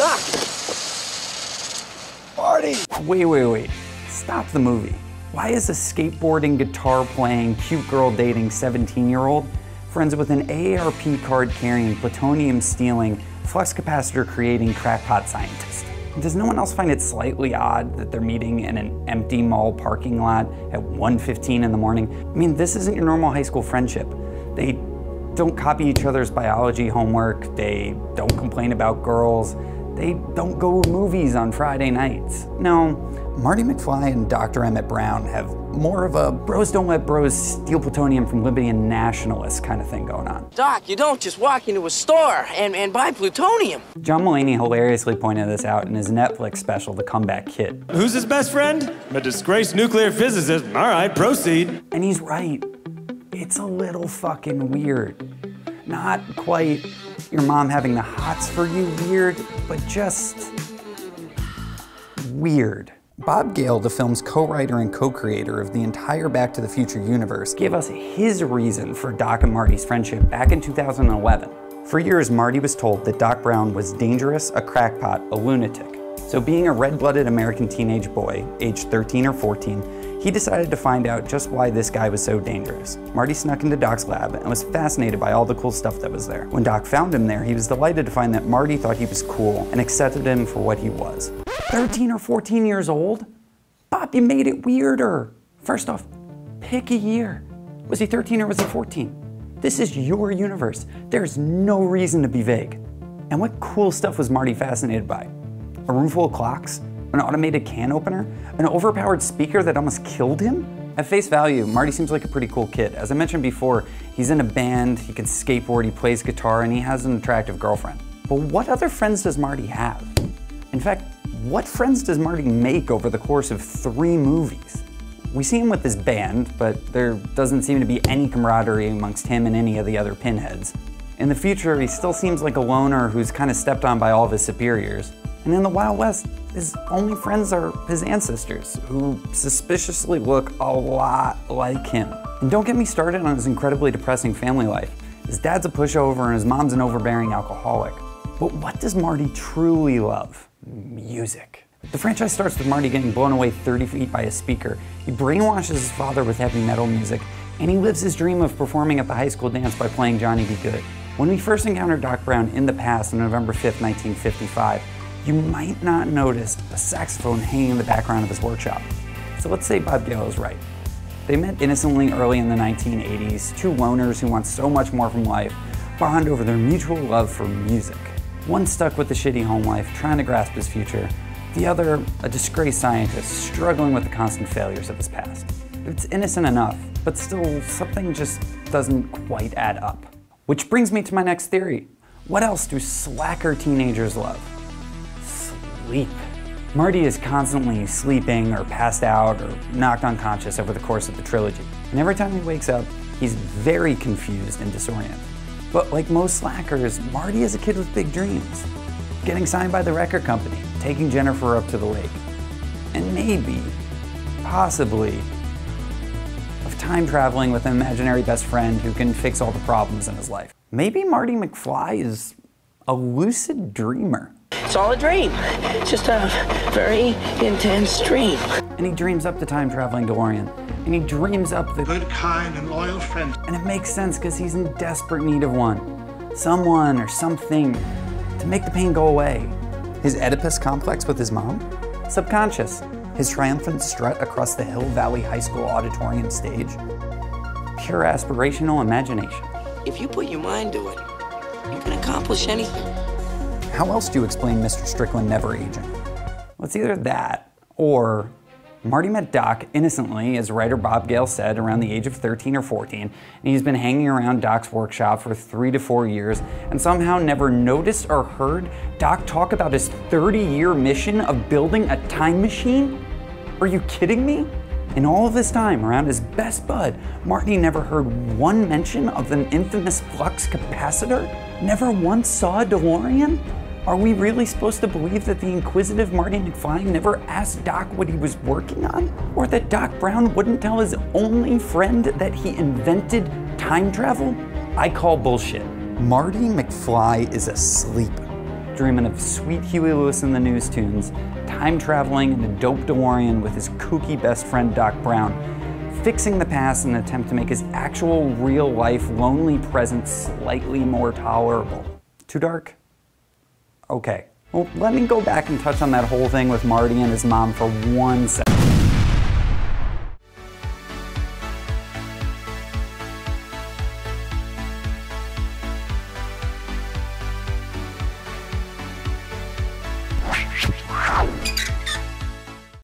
Doc. Marty! Wait, wait, wait. Stop the movie. Why is a skateboarding, guitar playing, cute girl dating 17 year old friends with an AARP card carrying, plutonium stealing, flux capacitor creating crackpot scientist? Does no one else find it slightly odd that they're meeting in an empty mall parking lot at 1.15 in the morning? I mean, this isn't your normal high school friendship. They don't copy each other's biology homework, they don't complain about girls, they don't go to movies on Friday nights. No, Marty McFly and Dr. Emmett Brown have more of a bros don't let bros steal plutonium from Libyan nationalists kind of thing going on. Doc, you don't just walk into a store and, and buy plutonium. John Mulaney hilariously pointed this out in his Netflix special, The Comeback Kid. Who's his best friend? A disgraced nuclear physicist. All right, proceed. And he's right. It's a little fucking weird. Not quite your mom having the hots for you weird, but just weird. Bob Gale, the film's co-writer and co-creator of the entire Back to the Future universe, gave us his reason for Doc and Marty's friendship back in 2011. For years, Marty was told that Doc Brown was dangerous, a crackpot, a lunatic. So being a red-blooded American teenage boy, aged 13 or 14, he decided to find out just why this guy was so dangerous. Marty snuck into Doc's lab and was fascinated by all the cool stuff that was there. When Doc found him there, he was delighted to find that Marty thought he was cool and accepted him for what he was. 13 or 14 years old? Bob, you made it weirder. First off, pick a year. Was he 13 or was he 14? This is your universe. There's no reason to be vague. And what cool stuff was Marty fascinated by? A room full of clocks? An automated can opener? An overpowered speaker that almost killed him? At face value, Marty seems like a pretty cool kid. As I mentioned before, he's in a band, he can skateboard, he plays guitar, and he has an attractive girlfriend. But what other friends does Marty have? In fact, what friends does Marty make over the course of three movies? We see him with his band, but there doesn't seem to be any camaraderie amongst him and any of the other pinheads. In the future, he still seems like a loner who's kind of stepped on by all of his superiors. And in the Wild West, his only friends are his ancestors, who suspiciously look a lot like him. And don't get me started on his incredibly depressing family life. His dad's a pushover and his mom's an overbearing alcoholic. But what does Marty truly love? Music. The franchise starts with Marty getting blown away 30 feet by a speaker. He brainwashes his father with heavy metal music, and he lives his dream of performing at the high school dance by playing Johnny B. Goode. When we first encountered Doc Brown in the past on November 5th, 1955, you might not notice a saxophone hanging in the background of his workshop. So let's say Bob Gale is right. They met innocently early in the 1980s, two loners who want so much more from life bond over their mutual love for music. One stuck with the shitty home life, trying to grasp his future. The other, a disgraced scientist, struggling with the constant failures of his past. It's innocent enough, but still, something just doesn't quite add up. Which brings me to my next theory. What else do slacker teenagers love? Sleep. Marty is constantly sleeping or passed out or knocked unconscious over the course of the trilogy. And every time he wakes up, he's very confused and disoriented. But like most slackers, Marty is a kid with big dreams. Getting signed by the record company, taking Jennifer up to the lake, and maybe, possibly, of time traveling with an imaginary best friend who can fix all the problems in his life. Maybe Marty McFly is a lucid dreamer. It's all a dream. It's just a very intense dream. And he dreams up the time traveling DeLorean. And he dreams up the good, kind, and loyal friend. And it makes sense because he's in desperate need of one. Someone or something to make the pain go away. His Oedipus complex with his mom? Subconscious. His triumphant strut across the Hill Valley High School auditorium stage? Pure aspirational imagination. If you put your mind to it, you can accomplish anything. How else do you explain Mr. Strickland never aging? Well, it's either that or Marty met Doc innocently, as writer Bob Gale said, around the age of 13 or 14, and he's been hanging around Doc's workshop for three to four years and somehow never noticed or heard Doc talk about his 30 year mission of building a time machine? Are you kidding me? In all of this time around his best bud, Marty never heard one mention of an infamous flux capacitor? Never once saw a DeLorean? Are we really supposed to believe that the inquisitive Marty McFly never asked Doc what he was working on? Or that Doc Brown wouldn't tell his only friend that he invented time travel? I call bullshit. Marty McFly is asleep, dreaming of sweet Huey Lewis and the News tunes, time traveling in a dope DeLorean with his kooky best friend Doc Brown, fixing the past in an attempt to make his actual real life lonely present slightly more tolerable. Too dark? Okay. Well, let me go back and touch on that whole thing with Marty and his mom for one second.